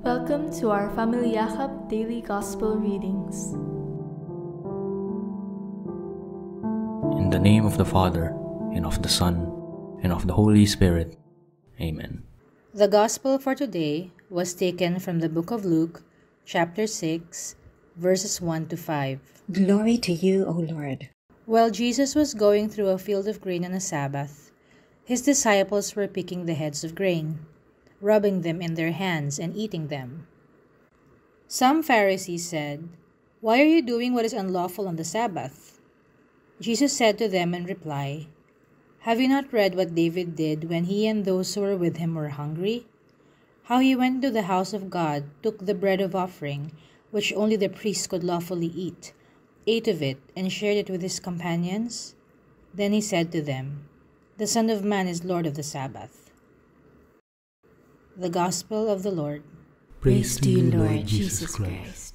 Welcome to our Family Yakap Daily Gospel Readings. In the name of the Father, and of the Son, and of the Holy Spirit. Amen. The Gospel for today was taken from the book of Luke, chapter 6, verses 1 to 5. Glory to you, O Lord. While Jesus was going through a field of grain on a Sabbath, his disciples were picking the heads of grain, rubbing them in their hands and eating them. Some Pharisees said, Why are you doing what is unlawful on the Sabbath? Jesus said to them in reply, Have you not read what David did when he and those who were with him were hungry? How he went to the house of God, took the bread of offering, which only the priests could lawfully eat, ate of it, and shared it with his companions? Then he said to them, The Son of Man is Lord of the Sabbath. The Gospel of the Lord. Praise to you, Lord Jesus Christ.